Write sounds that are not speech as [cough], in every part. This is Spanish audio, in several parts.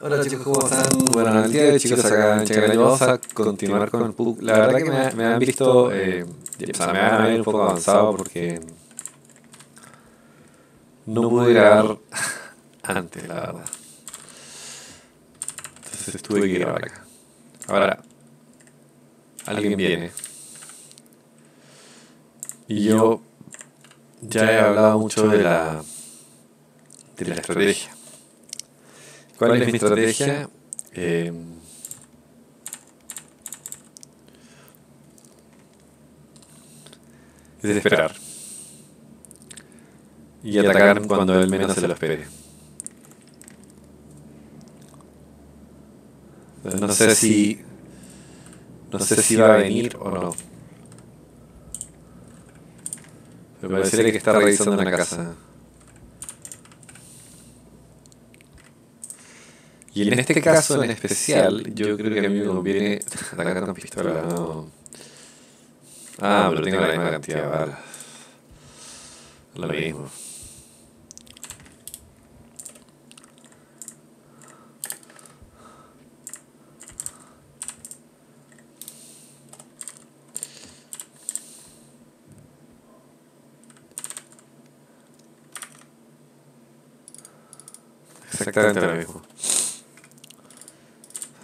Hola chicos, ¿cómo están? Bueno, en el día de hoy chicos acá en Chacalaño vamos a continuar con el PUC. La verdad que me, me han visto, eh, o sea, me van a ver un poco avanzado porque no pude grabar [laughs] antes, la verdad. Entonces tuve que grabar acá. Ahora, alguien viene. Y yo ya he hablado mucho de la, de la estrategia. ¿Cuál es mi estrategia? Eh, es esperar. Y atacar cuando él menos se lo espere. No sé si. No sé si va a venir o no. Me parecería que está revisando una casa. Y en este caso en especial, yo creo que a mí me conviene atacar con pistola. Ah, pero tengo la misma cantidad de. Lo mismo. Exactamente lo mismo.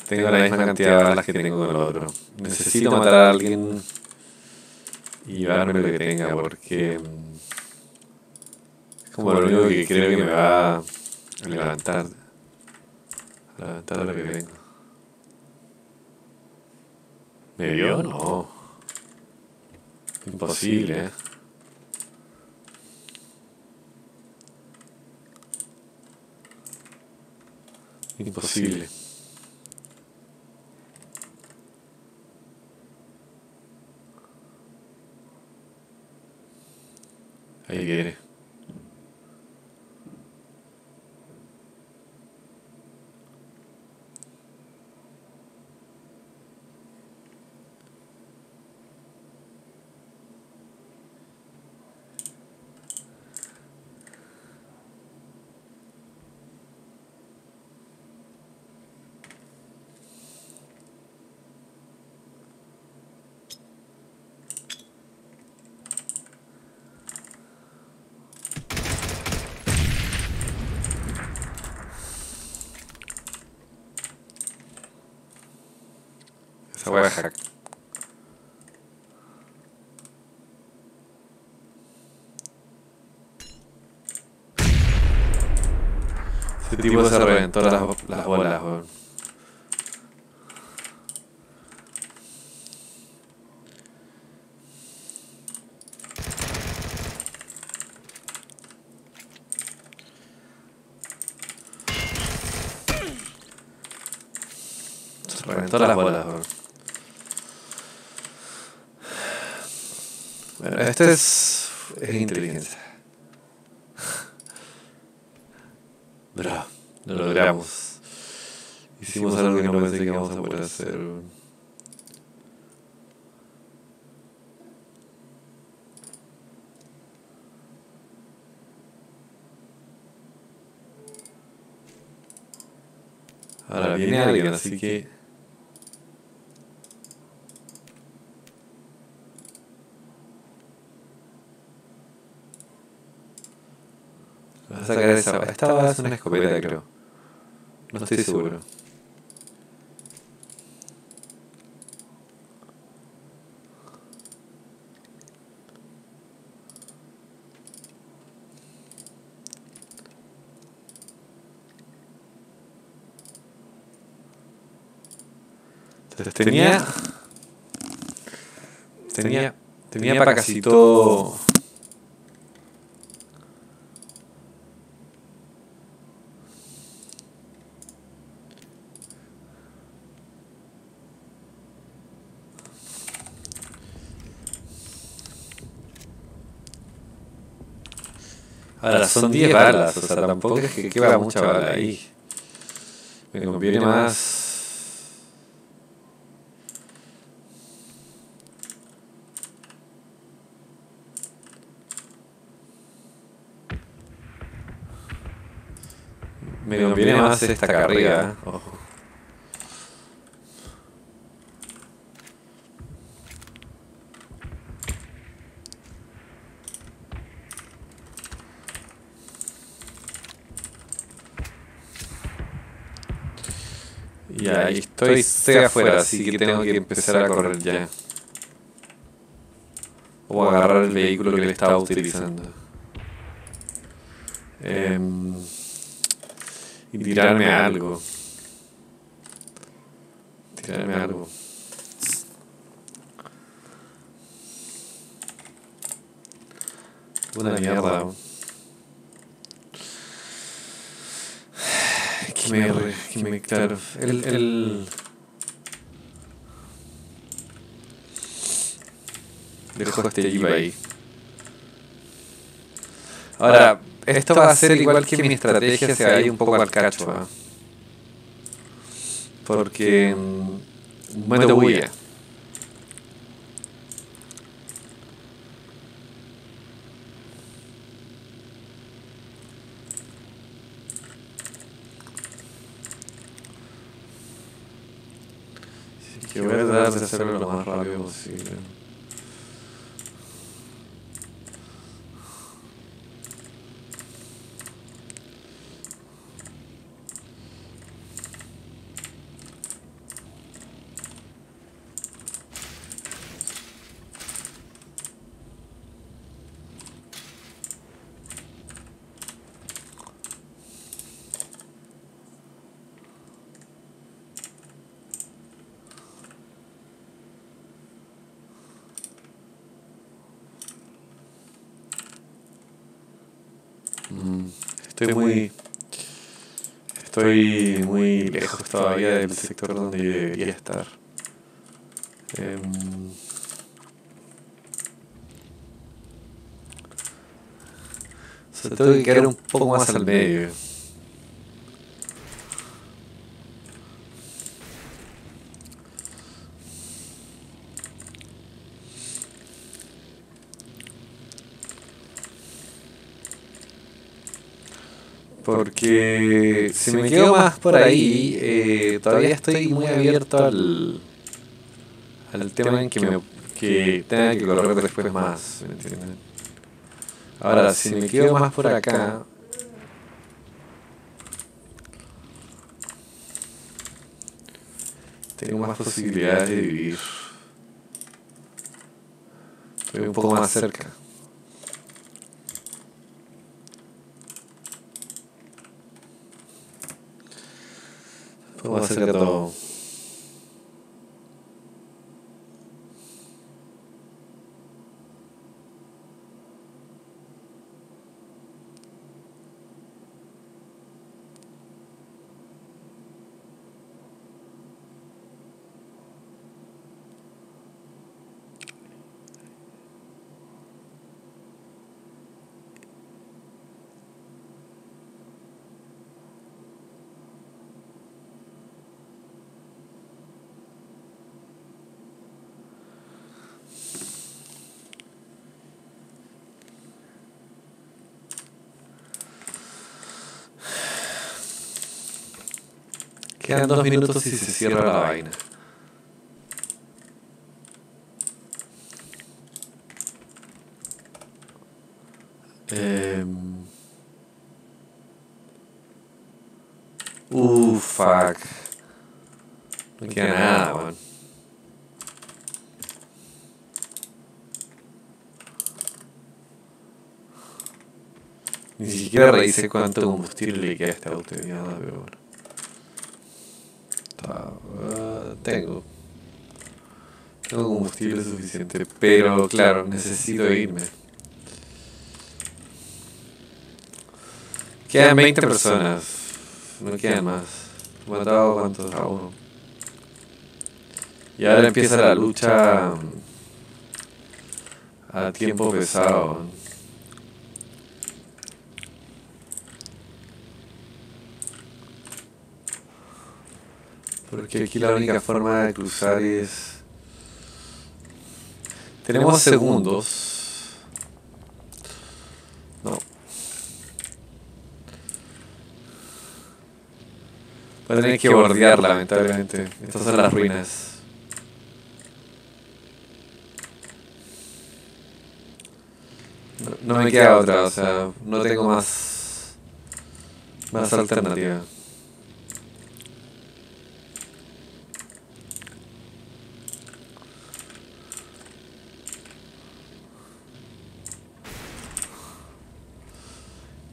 Tengo la misma cantidad de balas que tengo con el otro. Necesito matar a alguien y llevarme lo que tenga porque es como lo único que creo que me va a levantar. A levantar lo que tengo. ¿Me vio? No. Imposible, ¿eh? Imposible. Ahí viene. Es hack. Ese tipo se reventó las, las bolas, weón. Se reventó las bolas, weón. Bueno, esto es, es inteligencia. [laughs] Bro, lo logramos. Hicimos algo que no pensé que íbamos a poder hacer. Ahora viene alguien, así que... a sacar esa. Esta es una escopeta, creo. No estoy seguro. Tenía. Tenía. Tenía para casi todo. Ahora, son 10 balas, o sea, tampoco es que queda mucha bala ahí. Me conviene más... Me conviene más esta ¿eh? ojo. Y ahí estoy, estoy afuera, así que tengo que empezar a correr ya. O agarrar el vehículo que le estaba utilizando. Em, y tirarme algo. Tirarme algo. Una mierda. Que me, claro, el, el, este jeep ahí. Ahora, esto va a ser igual que mi estrategia se va a ir un poco al cacho. ¿eh? Porque mm, bueno, bulla. Que voy a tratar de hacerlo lo más rápido posible. Estoy muy. Estoy muy lejos todavía del sector donde debería estar. Eh, o sea, tengo que quedar un poco más al medio. Porque si me quedo más por ahí, eh, todavía estoy muy abierto al, al tema en que, me, que tenga que correr después más. ¿me entienden? Ahora, si me quedo más por acá, tengo más posibilidades de vivir. Estoy un poco más cerca. ¿Cómo hacer todo? Quedan dos minutos y se cierra la vaina. Eh... Uh, fuck. No queda nada, weón. Ni siquiera revisé cuánto combustible le queda a esta auto pero bueno. Uh, tengo. Tengo combustible suficiente, pero claro, necesito irme. Quedan 20 personas. No quedan más. Matado cuántos a uno. Y ahora empieza la lucha a tiempo pesado. Porque aquí la única forma de cruzar es... Tenemos segundos. No. Voy a tener que bordear, lamentablemente. Estas son las ruinas. No, no me queda otra, o sea, no tengo más. más alternativa.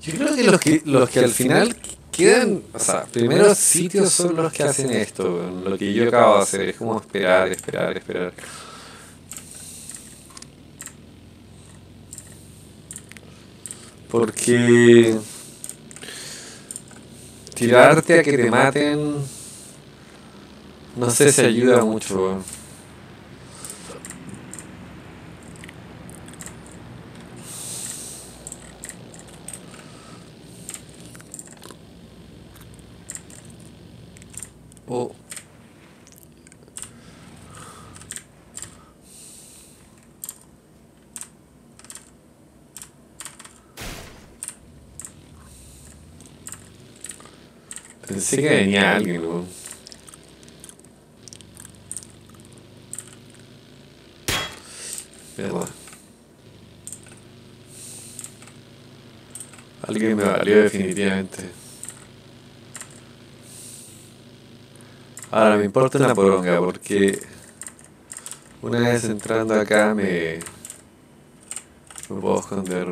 Yo creo que los que, los que al final quedan, o sea, primeros sitios son los que hacen esto, lo que yo acabo de hacer, es como esperar, esperar, esperar. Porque tirarte a que te maten, no sé si ayuda mucho. O Pensé que venía alguien, ¿no? Mierda. Alguien me valió definitivamente. Ahora me importa una poronga porque una vez entrando acá me, me puedo esconder.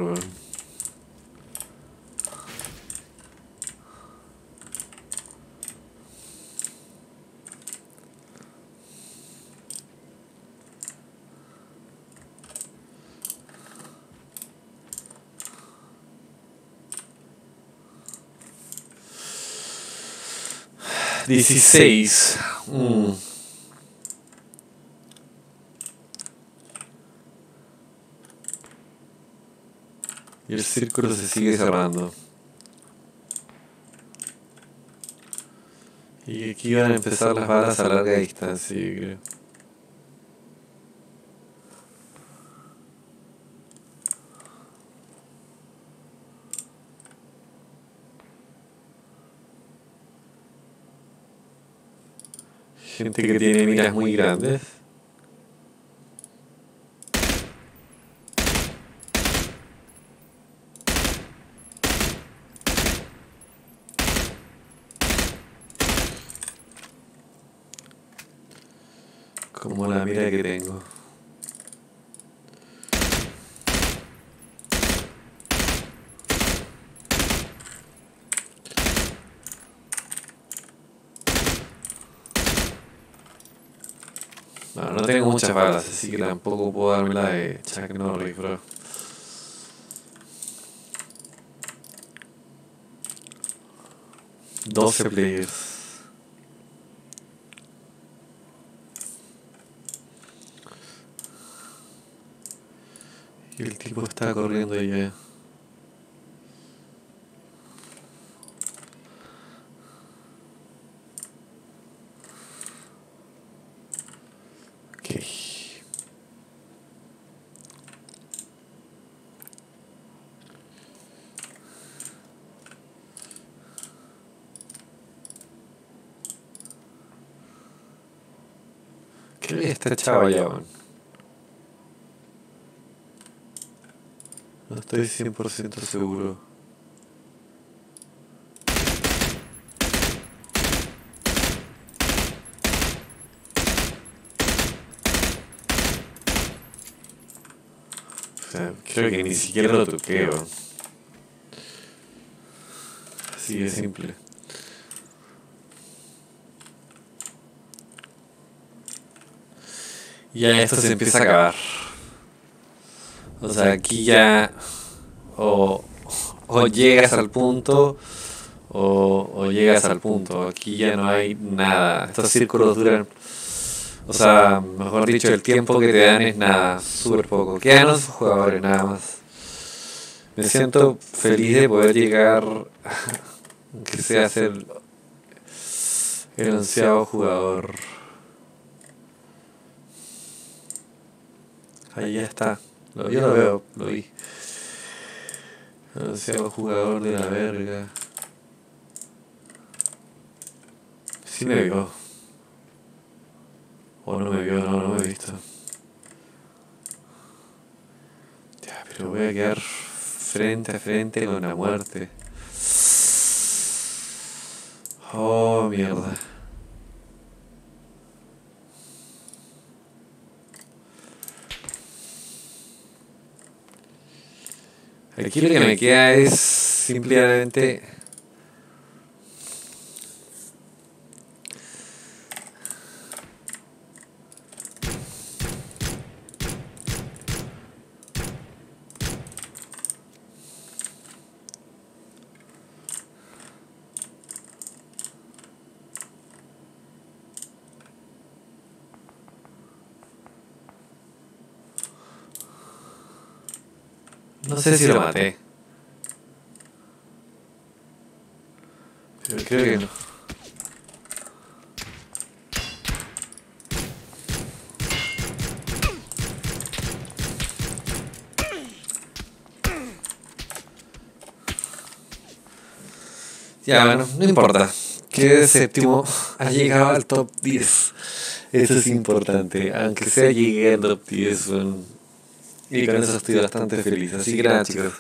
Dieciséis. Mm. Y el círculo se sigue cerrando. Y aquí van a empezar las balas a larga distancia, creo. Gente que tiene miras muy grandes. Como la mira que tengo. No, no tengo muchas balas, así que tampoco puedo darme la de Chuck Norris, bro. Doce players. Y el tipo está corriendo ya. Creo que está echado ya. No estoy 100% seguro. O sea, creo que ni siquiera lo toqué, weón. Así de simple. Ya esto se empieza a acabar. O sea, aquí ya o, o llegas al punto o, o llegas al punto. Aquí ya no hay nada. Estos círculos duran, o sea, mejor dicho, el tiempo que te dan es nada, súper poco. Quedan los jugadores nada más. Me siento feliz de poder llegar, [laughs] aunque sea ser el onceavo jugador. Ahí ya está. Lo- Yo lo veo, lo vi. El onceavo jugador de la verga. Sí me vio. O no me vio, no, no me he visto. Ya, pero voy a quedar frente a frente con la muerte. Oh, mierda. Aquí lo que me queda es simplemente No sé si lo maté. Pero creo que no. Ya, bueno, no importa. Que séptimo ha llegado al top 10. Eso es importante. Aunque sea llegué al top 10, bueno, y con eso estoy bastante feliz. Así que nada, chicos.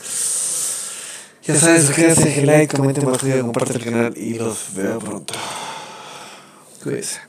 Ya sabes, suscríbanse, dejen like, comenten más video, compartan el canal y los veo pronto. Cuídense.